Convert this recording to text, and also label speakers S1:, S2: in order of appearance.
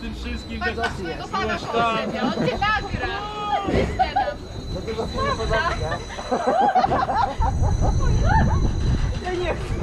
S1: tym wszystkim, że Bardzo Twojego pana byłeś tam. on cię nagra. Wyślę nam. Prawda? Ja nie chcę.